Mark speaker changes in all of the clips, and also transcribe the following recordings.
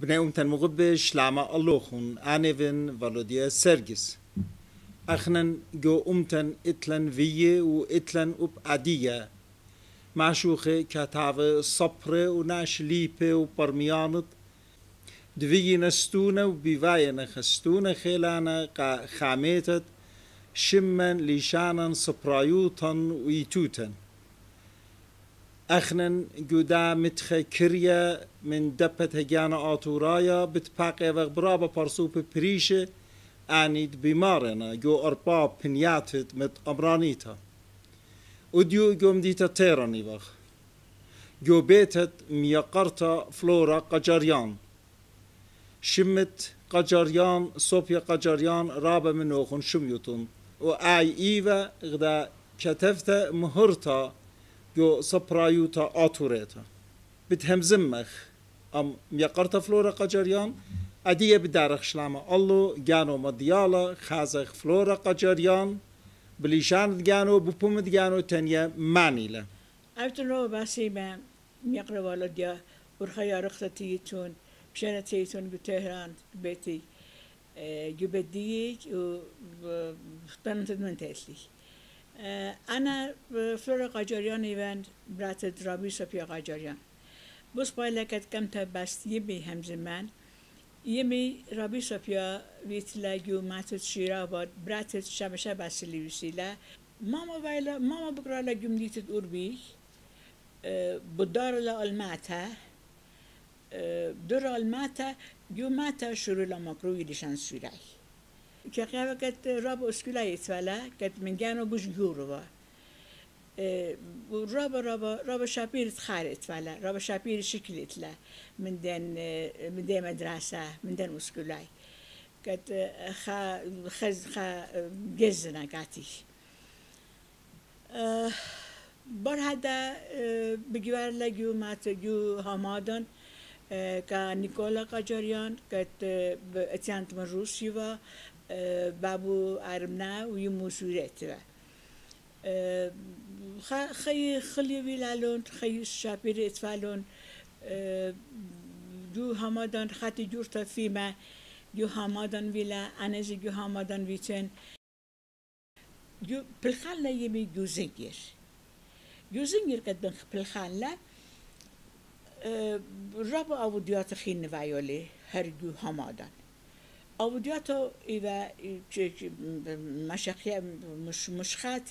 Speaker 1: بناومتن مغبش لعما اللوخون آنفن فالوديا سيرجس أخنن جو أمتن إتلن ويه و اتلن أب عدية معشوخة كتاف صبر و وناش ليبة وبرميانط دوي نستونا وبيفاينا خستونا خيلانا قا خاميتت شمن ليشانا صبرايوتا ويتوتا أخنن جودا متخ كريا من دبت هجانا آتورايا بتباقي وغبرابا برسوب بريشة آنيد بمارنا جو أربا بنياتت مت أمرانيتا وديو جوم ديتا تيراني وغ جو بيتت ميقرتا فلورا قجريان شمت قجريان صوبيا قجريان رابا منوخن شميوتون و اي ايفا غدا كتفت مهرتا جو سبرايوتا آتوريتا بتهمزمخ ام ميقرتا فلورا قجريان اديه بدارخ شلاما الله جانو مديالا خازخ فلورا قجريان بليشان جانو بپومد جانو تنيا مانيلا
Speaker 2: افتنو باسي ما ميقرا والديا ورخيا رختتيتون بشانة تيتون بتهران بيتي جبديك وطنت من تسلي أنا فلورا قاجريان إيفان برات درابي سبيا قاجريان بس بايلا كت كم تبست يبي هم زمان يمي رابي سبيا ويتلا جو ماتت شيرا باد براتت شبشة بسلي وسيلة ماما بايلا ماما بقرا لا جمديت أوربي بدار لا المعتا در الماتا جو ماتا که قیابه کت راب اسکولای اتوالا کت من گانو بوش جوروا راب راب راب شابير تخارت ولا راب شكلت لا من دين من دين مدرسة من دين مسكولاي كت خا خز خا جزنا قاتي بر هذا بجوار لجو مات جو همادن که نیکولا قاجاریان کت اتیانت من روسی و بابو ارمنا و و خی خلی ویلالون خی شاپیر اتفالون جو همادان خط جور تا فیما جو همادان ویلا انزی جو همادان ویتن جو پلخان لا یمی جو زنگیر. جو زنگیر پلخان لا رب عبودیات خین ویاله هرگو همادن عبودیات ایوا مشخی مش مشخات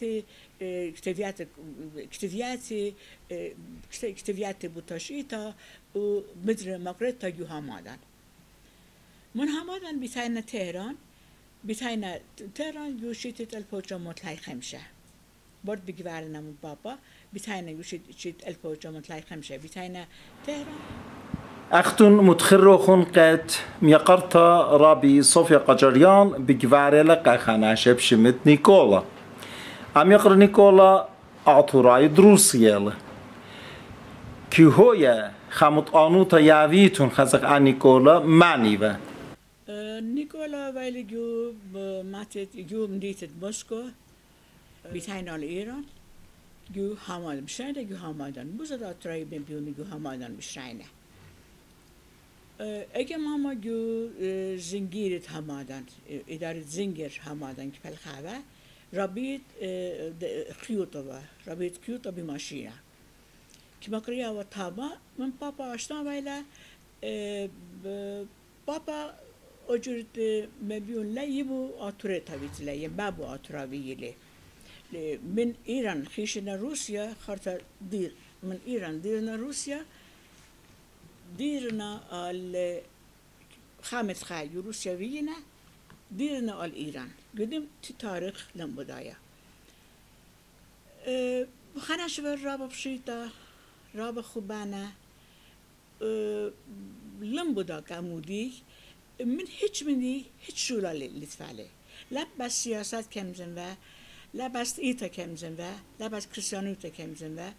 Speaker 2: اكتفيات اكتفيات اكتفيات بوتاشيتا ومدر مقرتا يو همادن من همادن بتاينا تهران. بتاينا تهران يوشيت البوجا مطلعي خمسة برد بجوارنا من بابا. بتاينا يوشيت شيت البوجا مطلعي خمسة بتاينا تهران.
Speaker 1: أختن متخرخون قد ميقرتا رابي صوفيا قجريان بجواري لقا خانا شمت نيكولا أم يقر نيكولا أعطوراي دروسيال كي هويا خامت آنوتا ياويتون خزق آن نيكولا معني و
Speaker 2: نيكولا ويلي جو ماتت جو مديتت موسكو بتاينا الإيران جو همادن بشاينة جو همادن بوزد أتراي بيبيوني جو همادن بشاينة ماما جو زنگیرت که پلخوه رابید خیوطا و رابید خیوطا بی ماشینه که مکریا و تابا من پاپا آشنا ویلا پاپا اجرت مبیون لی بو آتوره تاویت لی بابو آتوراوی لی من ایران خیشنا روسیا خرطا دیر من ایران دیرنا روسیا ديرنا خامس خاي روسيوينا ديرنا ال إيران قدم تاريخ لم بداية خناش رابا بشيطة رابا خبانة أه لم بدا كمودي من هيش مني هيش شولا اللي تفعله لا بس سياسات كمزن و لا بس إيتا كمزن و لا بس كريستيانوتا كمزن و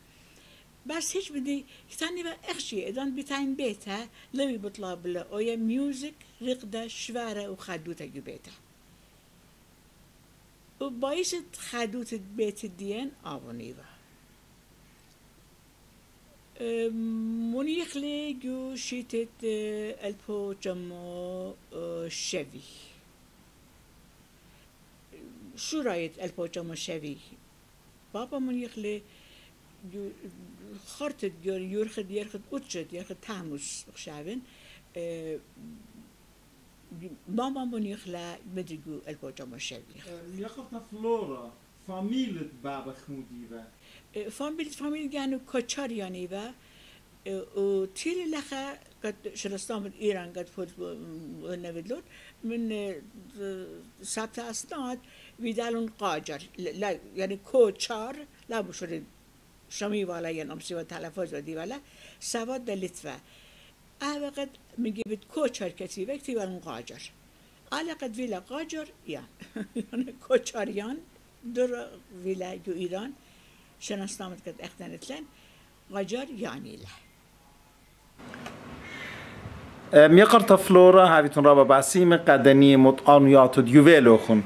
Speaker 2: بس هیچ بدی ثاني بقى اخشي اذا بتاين بيتها لوي بطلب له اويا ميوزك رقدة شوارة وخدوتة جو بيتها وبايش خدوتة بيت الدين ابونيفا ونيخلي جو شيتت البو جمو شوي شو رايت البو جمو شوي بابا من يخلي خرطت جور يرخد يرخد أتشد يرخد تاموس بخشابن ماما من يخلى مدرجو البو جمو شوي
Speaker 1: يقطع فلورا فاميلة بابا خمودي
Speaker 2: فامیل فامیل یعنی کچاریانی و و تیلی لخه قد شرستان من ایران قد فوت نودلون من سبت اسناد ویدالون قاجر لا يعني كوتشار لا شمی والا یا نمسی و تلفظ و دی والا سواد دلتفا اه قد میگیبت کوچار کسی وقتی والون قاجر على قد ویلا قاجر یا؟ يعني کوچاریان در ویلا جو ایران شناسنامت قد اختنت لن غجر يعني له
Speaker 1: ميقرتا فلورا هاويتون رابا باسيمة قدني مطانيات ديوفيلوخن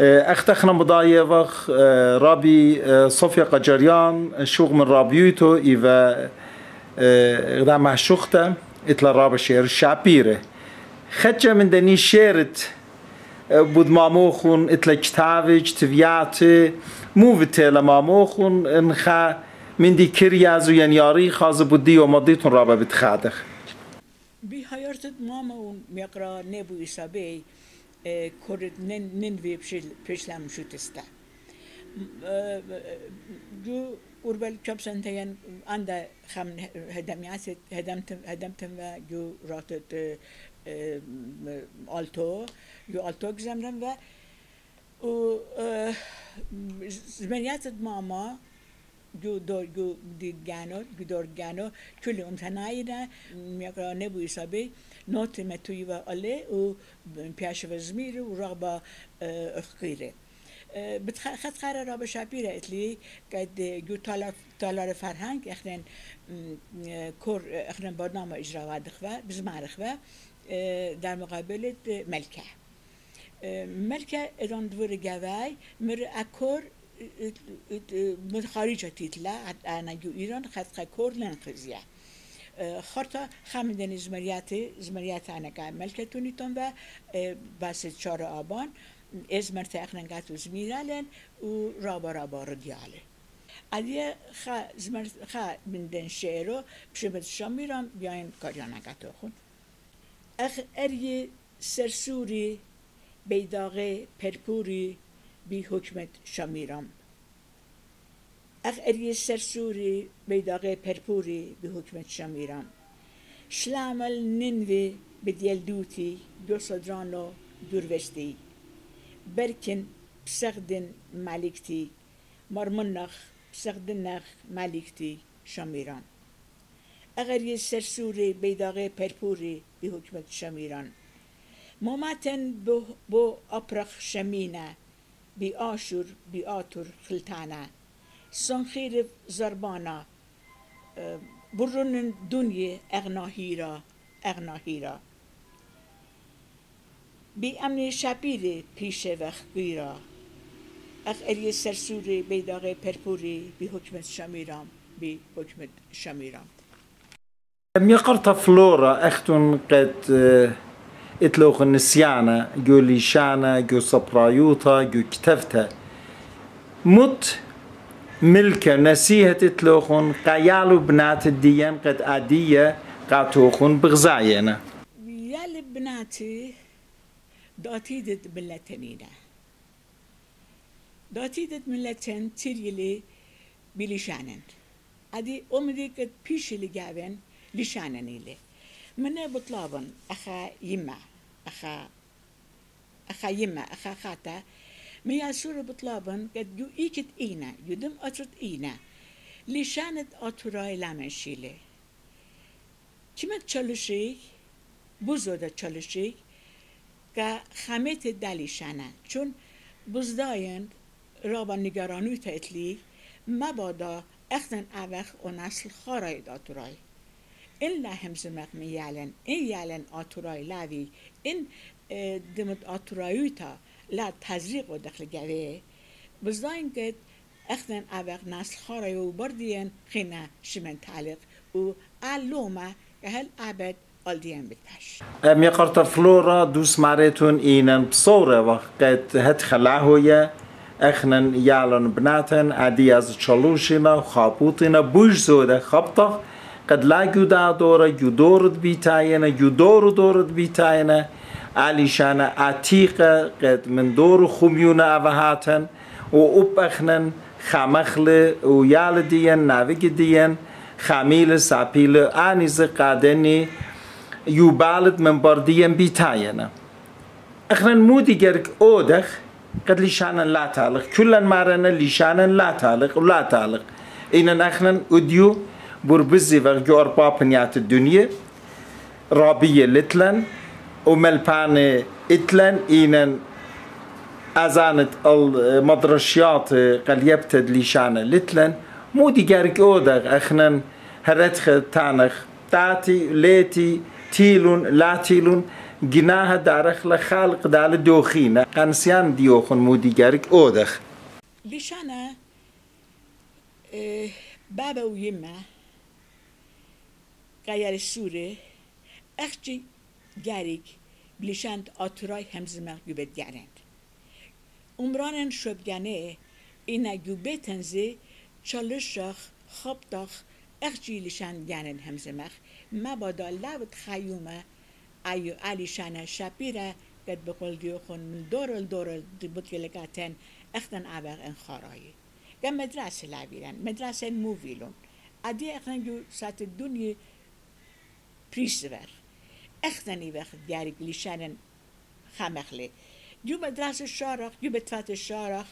Speaker 1: اختخنا مضايفخ رابي صوفيا قجريان شوق من رابيوتو إيفا غدا معشوختا إتلا رابا شير شابيره خدجة من دني شيرت بود ماموخون إتلا كتابج تفياتي موفته لماموخون إنخا من دي كريازو ينياري خاز بودي ومضيتون رابا بتخادخ.
Speaker 2: بهایارت ماما اون میقرا نبو ایسابه کرد نن نن وی پیشلم شوتسته جو قربل كم سنتين عند خم هدميات هدمت هدمتم و جو راتت آلتو جو آلتو گزمرم و و زمانيات ماما جو دور جو دي جانو جو دور جانو كل يوم تنايدا ميقرا نبو يسابي نوت متوي و علي و بياش وزمير و رغبة اخقيري بتخد قرار رابع شابيرة اتلي قد جو تالار تالار فرهنگ اخرين كور اخرين برنامج اجرا وادخوا بزمارخوا در مقابل ملكه ملكه ادان دور جواي مر اكور من خارج تیتلا انا ایران خط کور لنقضیه خارتا خمیدن زمریت زمریت انا که ملکتونی تون و بس چهار آبان. از مرت اخنگت و زمیرالن و رابا رابا رو دیاله علیه خ زمر خ من شعرو بشمت شامیرام بیاین کاریانگت خون. اخ اری سرسوری بیداغه پرپوری بی حکمت شامیرام اخ اری سرسوری بیداغه پرپوری بی حکمت شامیرام شلامل ننوی بدیل دوتی دو صدرانو دوروستی. برکن بسغدن مالکتی مرمنخ بسغدنخ مالکتی شامیران اگر یه سرسوری بیداغه پرپوری بی حکمت شامیران مامتن بو اپرخ شمینه بی آشور بی آتور خلتانه سنخیر زربانا برون دنیا اغناهیرا اغناهیرا بی امن شبیر پیش وقت گیرا اخ اری سرسوری بیداغ پرپوری بی حکمت شمیرام بی حکمت شمیرام
Speaker 1: ميقرتا فلورا اختن قد اتلوخ النسيانة جو ليشانة جو صبرايوتا جو كتفتا مت ملكة نسيهة اتلوخن قيالو بنات الديان قد أدية قاتوخن بغزاينا
Speaker 2: يا بناتي داتيدت ملتنينا داتيدت ملتن تيريلي بلشانن ادي امدي قد بيش اللي لشانن إلي من بطلابن أخا يما أخا أخا يما أخا خاتا ميا سورة بطلابن قد يو إيكت إينا يدم أترت إينا لشانت أتوراي لامن شيلي كما تشالشي بزودا تشالشي که خمت دلیشانه چون بزداین رابا نگرانوی تا اتلی مبادا اختن اوخ و نسل خارای داتورای این لهم زمق می یالن این یالن آتورای لاوی این دمت آتورایوی لا تزریق و دخل گوه بزداین گد اختن اوخ نسل خارای و بردین خینا شمن تعلق و که هل عبد الدين بالباش
Speaker 1: ام قرطة فلورا دوس ماريتون إينن بصورة وقت هت خلاهوية اخنن يالن بناتن عدي از چلوشنا خابوتنا بوش زوده خبطه قد لا جدا دورة جدورد بيتاينا جدور دورد عليشان عتيقة قد من دور خميونا أفهاتن و أب اخنن خامخل و يال ديان ناوگ ديان خاميل سابيل آنيز قادني يوبالد من برديان بيتاينا اخنن مودي جرك اودخ قد لشانا لا تعلق كلا مارنا لشانا لا تعلق ولا تعلق إن اخنن اديو بربزي وغجور بابنيات الدنيا رابية لتلن. وملبانة اتلن إينن أزانت المدرشيات قل يبتد ليشانا لتلن مو ديجارك أودغ أخنن هرتخ تانخ. تاتي ليتي تيلون لا تيلون. جناها دارخ لخالق دال دوخينا قنسيان ديوخن مو ديجارك أودغ
Speaker 2: ليشانا آه، بابا ويما غير السورة أخجي آتوراي همزمه يبت جارند عمرانن شبگانه اینا گوبه تنزه چالشخ خبتخ اخجی لشان گانن همزمخ مبادا لابد خیومه ایو علی شانه شپیره قد بقول ديوخون من دور الدور دبوت لكاتن اختن عبر ان خراي كم مدرسة لابيران مدرسة موفيلون ادي اختن جو سات الدنيا بريسفر اخزني وقت دیاری بلیشنن خمخله جو مدرسة شارخ جو بتفات شارخ.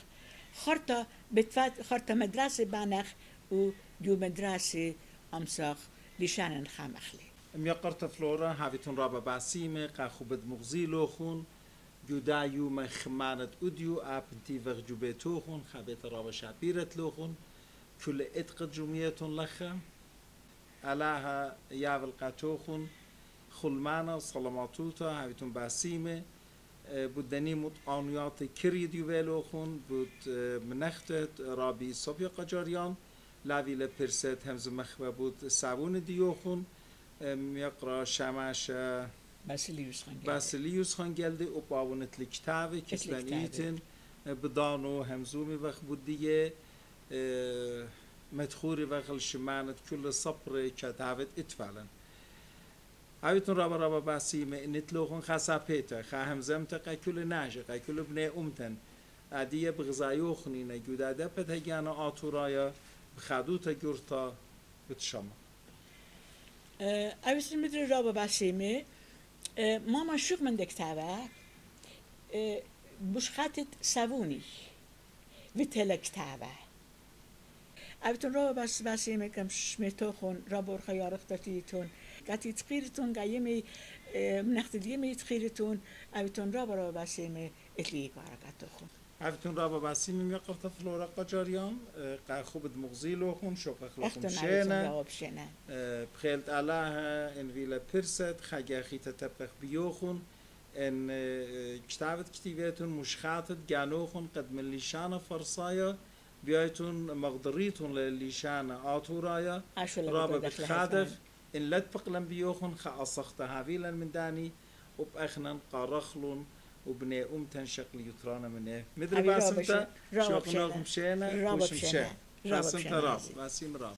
Speaker 2: خرطة بتفات خرطة مدرسة بانخ و جو مدرسة أمساخ لشان خامخلي
Speaker 1: أم يقرت فلورا هافتون رابا باسيمة قاخو بد مغزيلو خون. جو دايو مخمانت خمانت اديو ابنتي وغ جو بيتو خون خابت رابا شابيرت لو خون. كل اتقد جميتون لخم ألاها ياول قاتو خلمانا صلماتوتا هاويتون باسيمة بودني مطعنيات كري ديوالوخون بود منختت رابي صبيا قجاريان لاوی لپرست همز مخبه بود سبون دیوخون يقرا شمش
Speaker 2: باسيليوس خان
Speaker 1: باسيليوس خان geldi و باونت
Speaker 2: الكتابة.
Speaker 1: ايتن بدانو همزومي وقت بودية مدخوري وقت شمانت كل صبر كتابت اتفعلا هايتون رابا رابا بيتا خا همزمت قا كل ناجي قا كل بني امتن عدية بغزايوخني نجودا دبت هجانا آتورايا بخدوتا جورتا بتشما
Speaker 2: اوست مدر رابا باسيمي ماما شوق من دكتابة بوش خاتت سابوني وتلا كتابة اوتون رابا بس باسيمي كم شميتوخون رابور خيارخ تاتيتون قاتي تقيرتون قايمي منخت ديمي تقيرتون اوتون رابا رابا باسيمي اتليك باركاتوخون
Speaker 1: عفتون رابا باسيمي ميقفت فلورا قجاريان قا خوبد مغزيلوخن شوقخ لوخن
Speaker 2: اختون اوتون
Speaker 1: شينا
Speaker 2: رابا بشينا
Speaker 1: بخيلت علاها فيلا بيرست خاجا خيتا تبقى بيوخن ان كتابت كتيباتون مشخاتت جانوخن قد من لشانة فرصايا بيايتون مقدريتون للشانة آتورايا
Speaker 2: عشو
Speaker 1: رابا
Speaker 2: لبدا
Speaker 1: بتخادف إن لا تبقلن بيوخن خا أصختها فيلن من داني وبأخنا قارخلون وبني أم تنشق ليترانا منه. مدري باسمتا
Speaker 2: شوقناكم
Speaker 1: شينا
Speaker 2: وشمشينا
Speaker 1: باسمتا راب باسم راب